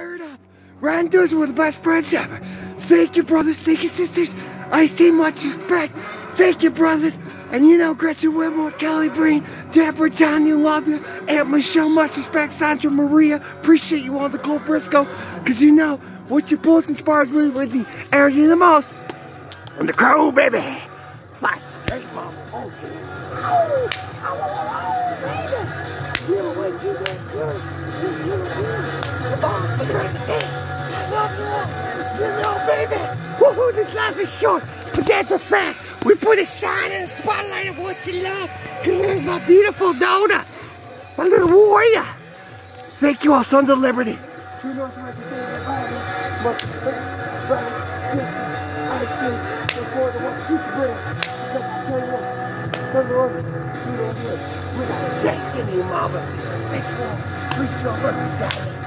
fired up. Were the best friends ever. Thank you, brothers. Thank you, sisters. Ice team, much respect. Thank you, brothers. And you know, Gretchen Whitmore, Kelly Breen, Deborah, Tanya, love you. Aunt Michelle, much respect. Sandra Maria, appreciate you all the Cole Briscoe. Because you know, what your post inspires me with the energy the most. And the crow, baby. Fly straight, mama. Oh, oh, oh, oh, you. The day. I love you. all. You know, baby. Woohoo, this life is short. But that's a fact. We put a shine in the spotlight of what you love. Cause there's my beautiful Donna. My little warrior. Thank you all, Sons of Liberty. Destiny, mama. Thank you all. Appreciate your work,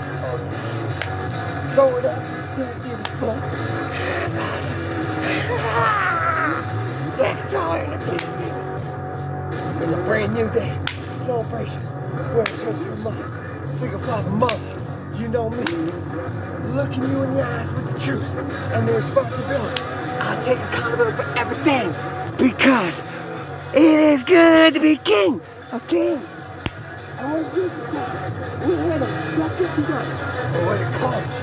It up. Can't give a. Next time, it's a brand new day. Celebration. Where it's your mother. Signify the mother. You know me. Looking you in the eyes with the truth and the responsibility. I take accountability for everything because it is good to be king. A king. I was just We had a to go. But when it comes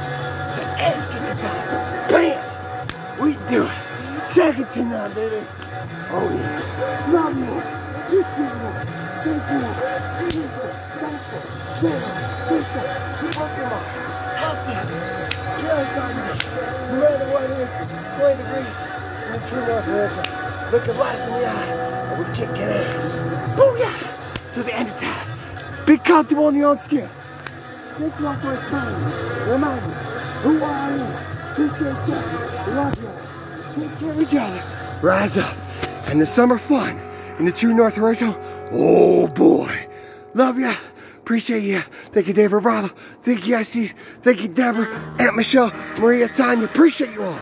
asking the time, bam, we do it. Second to none, baby. Oh yeah. Love you. This Appreciate you. Thank you. Beautiful. Thankful. Share. Peaceful. Keep up your mind. Healthy. Yes, I'm No matter what it is, 20 degrees the true north direction. Looking life in the eye. And we kicking ass. Booyah! To the end of time. Be comfortable on your own skin. Take you off a time. Remind me who I am. Appreciate you. Love you. Take care of each other. Rise up. And the summer fun in the true north direction. Oh boy. Love ya. Appreciate you. Thank you, David Bravo. Thank you, Ices. Thank you, Deborah, Aunt Michelle, Maria, Tanya. Appreciate you all.